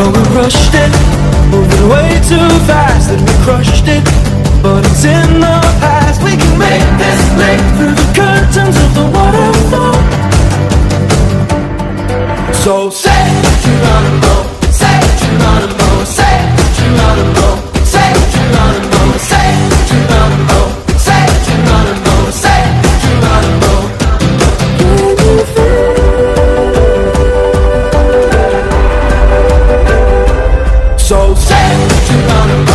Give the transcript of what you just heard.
Well, we rushed it, moving way too fast, and we crushed it. But it's in the past. We can make this leap through the curtains of the waterfall. So say, Geronimo, Say,